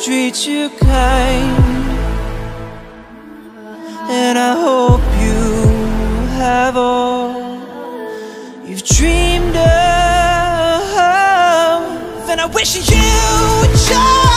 life treats you kind. And I hope you have all you've dreamed of. And I wish you joy